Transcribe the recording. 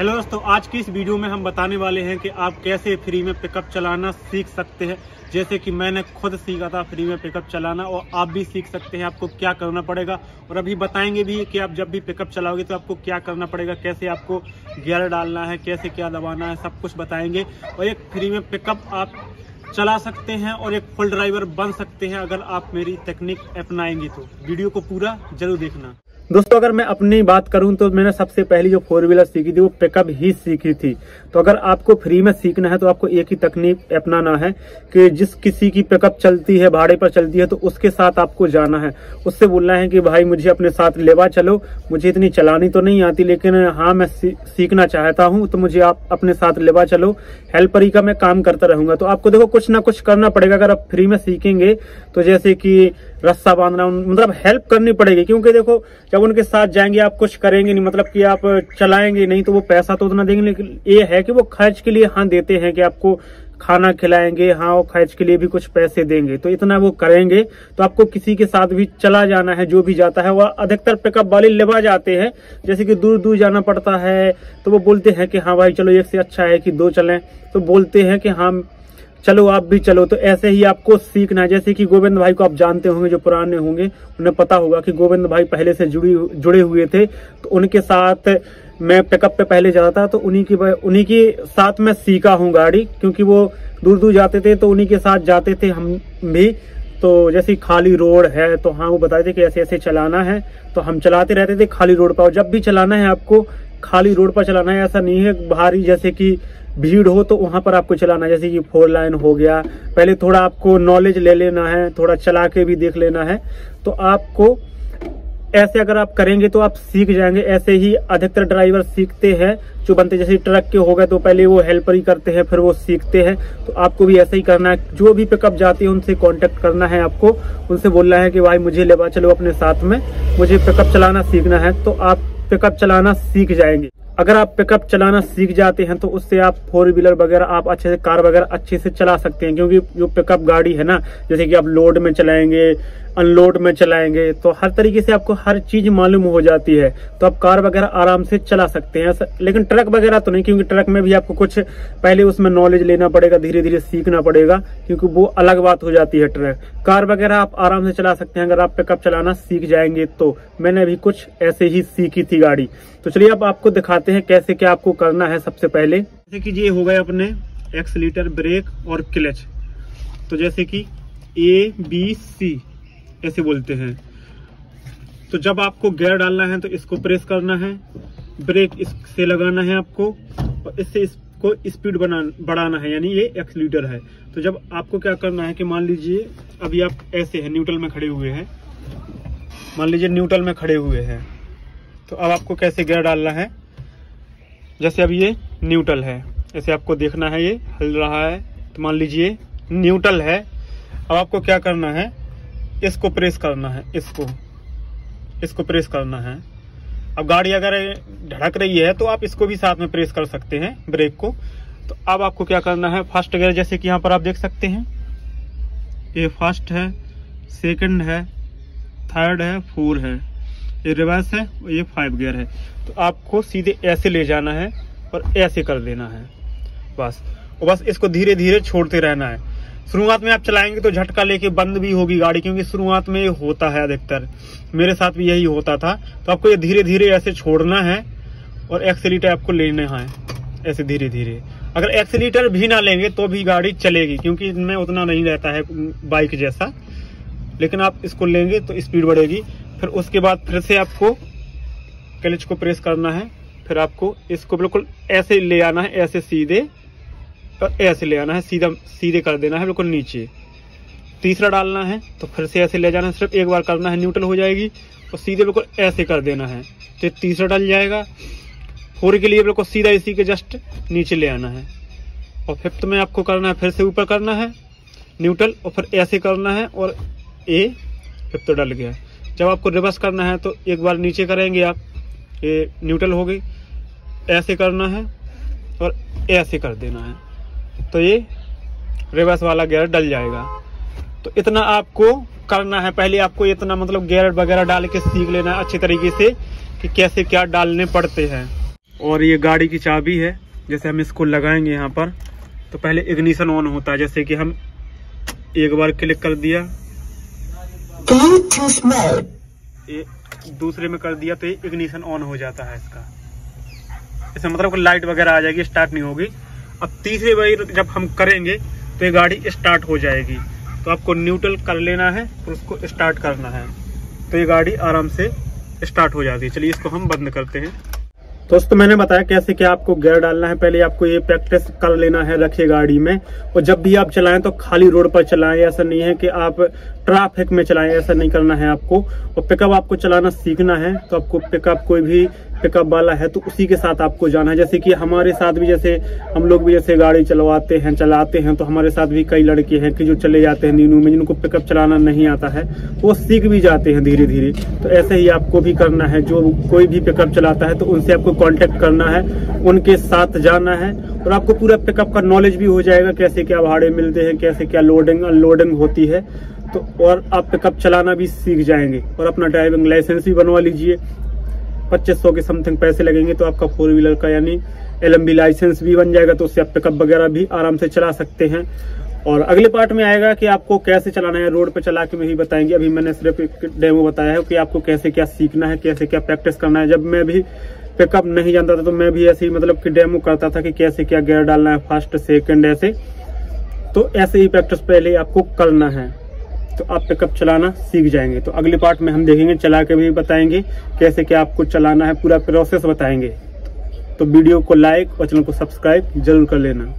Hello दोस्तों, आज की इस वीडियो में हम बताने वाले हैं कि आप कैसे फ्री में पिकअप चलाना सीख सकते हैं। जैसे कि मैंने खुद सीखा था फ्री में पिकअप चलाना और आप भी सीख सकते हैं, आपको क्या करना पड़ेगा। और अभी बताएँगे भी कि आप जब भी पिकअप चलाओगे तो आपको क्या करना पड़ेगा, कैसे आपको गियर डालना है, कैसे क्या दबाना है, सब कुछ बताएँगे। और एक फ्री में पिकअप आप चला सकते हैं और एक फुल ड्राइवर बन सकते हैं अगर आप मेरी तकनीक अपनाएँगे तो। वीडियो को पूरा ज़रूर देखना। दोस्तों, अगर मैं अपनी बात करूँ तो मैंने सबसे पहली जो फोर व्हीलर सीखी थी, वो पिकअप ही सीखी थी। तो अगर आपको फ्री में सीखना है तो आपको एक ही तकनीक अपनाना है कि जिस किसी की पिकअप चलती है, भाड़े पर चलती है तो उसके साथ आपको जाना है। उससे बोलना है कि, भाई, मुझे अपने साथ लेवा चलो। मुझे इतनी चलानी तो नहीं आती, लेकिन हाँ मैं सीखना चाहता हूँ तो मुझे आप अपने साथ लेवा चलो। हेल्पर ही का मैं काम करता रहूँगा। तो आपको देखो, कुछ ना कुछ करना पड़ेगा। अगर आप फ्री में सीखेंगे तो जैसे कि रस्सा बांधना मतलब हेल्प करनी पड़ेगी, क्योंकि देखो, जब उनके साथ जाएँगे, आप कुछ करेंगे नहीं मतलब कि आप चलाएँगे नहीं तो वो पैसा तो उतना देंगे लेकिन ये है कि वो खर्च के लिए हाँ देते हैं कि आपको खाना खिलाएँगे हाँ वो खर्च के लिए भी कुछ पैसे देंगे। तो इतना वो करेंगे तो आपको किसी के साथ भी चला जाना है, जो भी जाता है, वह अधिकतर पिकअप वाले लेवा जाते हैं। जैसे कि दूर दूर जाना पड़ता है तो वो बोलते हैं कि हाँ भाई, चलो एक से अच्छा है कि दो चलें। तो बोलते हैं कि हाँ चलो आप भी चलो। तो ऐसे ही आपको सीखना है। जैसे कि गोविंद भाई को आप जानते होंगे, जो पुराने होंगे, उन्हें पता होगा कि गोविंद भाई पहले से जुड़ी जुड़े हुए थे। तो उनके साथ मैं पिकअप पे पहले जाता था तो उन्हीं की उन्हीं के साथ मैं सीखा हूँ गाड़ी, क्योंकि वो दूर दूर जाते थे तो उन्हीं के साथ जाते थे हम भी। तो जैसे खाली रोड है तो हाँ वो बताते थे कि ऐसे ऐसे चलाना है। तो हम चलाते रहते थे खाली रोड पर, और जब भी चलाना है आपको खाली रोड पर चलाना है, ऐसा नहीं है। भारी जैसे कि भीड़ हो तो वहाँ पर आपको चलाना है, जैसे कि फोर लाइन हो गया। पहले थोड़ा आपको नॉलेज ले लेना है, थोड़ा चला के भी देख लेना है। तो आपको ऐसे अगर आप करेंगे तो आप सीख जाएँगे। ऐसे ही अधिकतर ड्राइवर सीखते हैं, जो बनते जैसे ट्रक के हो गए तो पहले वो हेल्पर ही करते हैं, फिर वो सीखते हैं। तो आपको भी ऐसा ही करना है। जो भी पिकअप जाती है, उनसे कांटेक्ट करना है आपको। उनसे बोलना है कि, भाई, मुझे लेवा चलो अपने साथ में, मुझे पिकअप चलाना, सीखना है। तो आप पिकअप चलाना सीख जाएँगे। अगर आप पिकअप चलाना सीख जाते हैं तो उससे आप फोर व्हीलर वगैरह आप अच्छे से कार वगैरह अच्छे से चला सकते हैं। क्योंकि जो पिकअप गाड़ी है ना, जैसे कि आप लोड में चलाएँगे अनलोड में चलाएँगे तो हर तरीके से आपको हर चीज़ मालूम हो जाती है। तो आप कार वगैरह आराम से चला सकते हैं। लेकिन ट्रक वगैरह तो नहीं, क्योंकि ट्रक में भी आपको कुछ पहले उसमें नॉलेज लेना पड़ेगा धीरे धीरे सीखना पड़ेगा, क्योंकि वो अलग बात हो जाती है ट्रक कार वगैरह आप आराम से चला सकते हैं। अगर आप पिकअप चलाना सीख जाएँगे तो मैंने अभी कुछ ऐसे ही सीखी थी गाड़ी। तो चलिए अब आपको दिखाते हैं कैसे क्या आपको करना है सबसे पहले। जैसे कि ये हो गए अपने एक्सलीटर ब्रेक और क्लच। तो जैसे कि ए बी सी ऐसे बोलते हैं। तो जब आपको गेयर डालना है तो इसको प्रेस करना है। ब्रेक इससे लगाना है आपको और इससे इसको स्पीड बना, बढ़ाना है, यानी ये एक्सलीटर है। तो जब आपको क्या करना है कि मान लीजिए अभी आप ऐसे हैं, न्यूट्रल में खड़े हुए हैं। मान लीजिए न्यूट्रल में खड़े हुए हैं। तो अब आपको कैसे गियर डालना है? जैसे अब ये न्यूट्रल है। ऐसे आपको देखना है, ये हल रहा है। तो मान लीजिए, न्यूट्रल है। अब आपको क्या करना है? इसको प्रेस करना है, इसको। इसको प्रेस करना है। अब गाड़ी अगर धड़क रही है तो आप इसको भी साथ में प्रेस कर सकते हैं, ब्रेक को। तो अब आपको क्या करना है? फ़र्स्ट गियर जैसे कि यहाँ पर आप देख सकते हैं। ये फ़र्स्ट है, सेकंड है, थर्ड है, फोर है। ये रिवर्स है और ये फाइव गियर है। तो आपको सीधे ऐसे ले जाना है और ऐसे कर देना है। बस। और बस इसको धीरे धीरे छोड़ते रहना है। शुरुआत में आप चलाएँगे तो झटका लेके बंद भी होगी गाड़ी, क्योंकि शुरुआत में ये होता है अधिकतर। मेरे साथ भी यही होता था। तो आपको ये धीरे धीरे ऐसे छोड़ना है और एक्सीटर आपको लेना है। ऐसे धीरे धीरे अगर एक्सीटर भी ना लेंगे तो भी गाड़ी चलेगी, क्योंकि इनमें उतना नहीं रहता है बाइक जैसा। लेकिन आप इसको लेंगे तो स्पीड बढ़ेगी। फिर उसके बाद फिर से आपको क्लच को प्रेस करना है। फिर आपको इसको बिल्कुल ऐसे ले आना है, ऐसे सीधे, और ऐसे ले आना है, सीधा, सीधे कर देना है बिल्कुल नीचे। तीसरा डालना है तो फिर से ऐसे ले जाना है, सिर्फ़ एक बार करना है, न्यूट्रल हो जाएगी, और सीधे बिल्कुल ऐसे कर देना है। तो तीसरा डल जाएगा। फोर के लिए बिल्कुल सीधा इसी के जस्ट नीचे ले आना है। और फिफ्थ में आपको करना है, फिर से ऊपर करना है, न्यूट्रल, और फिर ऐसे करना है, और ए, फिफ्थ डल गया। जब आपको रिवर्स करना है तो एक बार नीचे करेंगे आप, ये न्यूट्रल हो गई। ऐसे करना है और ऐसे कर देना है। तो ये रिवर्स वाला गियर डल जाएगा। तो इतना आपको करना है। पहले आपको इतना मतलब गियर वगैरह डाल के सीख लेना है अच्छे तरीके से कि कैसे क्या डालने पड़ते हैं। और ये गाड़ी की चाबी है, जैसे हम इसको लगाएँगे यहाँ पर तो पहले इग्निशन ऑन होता है, जैसे कि हम एक बार क्लिक कर दिया। Bluetooth दूसरे में कर दिया तो ये इग्निशन ऑन हो जाता है इसका। इसका मतलब लाइट वगैरह आ जाएगी स्टार्ट नहीं होगी। अब तीसरे बार जब हम करेंगे तो ये गाड़ी स्टार्ट हो जाएगी। तो आपको न्यूट्रल कर लेना है, फिर उसको स्टार्ट करना है। तो ये गाड़ी आराम से स्टार्ट हो जाती है। चलिए इसको हम बंद करते हैं। दोस्तों, मैंने बताया कैसे क्या आपको गेयर डालना है। पहले आपको ये प्रैक्टिस कर लेना है रखे गाड़ी में। और जब भी आप चलाएँ तो खाली रोड पर चलाएँ। ऐसा नहीं है कि आप ट्रैफ़िक में चलाएँ, ऐसा नहीं करना है आपको। और पिकअप आपको चलाना सीखना है तो आपको पिकअप कोई भी पिकअप वाला है तो उसी के साथ आपको जाना है। जैसे कि हमारे साथ भी जैसे हम लोग भी जैसे गाड़ी चलवाते हैं, चलाते हैं तो हमारे साथ भी कई लड़के हैं कि जो चले जाते हैं दिनों में, जिनको पिकअप चलाना नहीं आता है, वो सीख भी जाते हैं धीरे धीरे तो ऐसे ही आपको भी करना है। जो कोई भी पिकअप चलाता है तो उनसे आपको कॉन्टेक्ट करना है, उनके साथ जाना है, और आपको पूरा पिकअप का नॉलेज भी हो जाएगा, कैसे क्या भाड़े मिलते हैं, कैसे क्या लोडिंग अनलोडिंग होती है। तो और आप पिकअप चलाना भी सीख जाएँगे, और अपना ड्राइविंग लाइसेंस भी बनवा लीजिए पच्चीस सौ के समथिंग पैसे लगेंगे तो आपका फोर व्हीलर का यानी एल लाइसेंस भी बन जाएगा तो उससे आप पिकअप वगैरह भी आराम से चला सकते हैं। और अगले पार्ट में आएगा कि आपको कैसे चलाना है, रोड पे चला के में बताएँगे। अभी मैंने सिर्फ़ एक डेमो बताया है कि आपको कैसे क्या सीखना है, कैसे क्या प्रैक्टिस करना है। जब मैं भी पिकअप नहीं जानता था तो मैं भी ऐसे ही मतलब कि डेमो करता था कि कैसे क्या गेयर डालना है, फ़र्स्ट, सेकंड ऐसे। तो ऐसे ही प्रैक्टिस पहले आपको करना है। तो आप पिकअप चलाना सीख जाएँगे। तो अगले पार्ट में हम देखेंगे, चला के भी बताएँगे कैसे क्या आपको चलाना है, पूरा प्रोसेस बताएँगे। तो वीडियो को लाइक और चैनल को सब्सक्राइब ज़रूर कर लेना।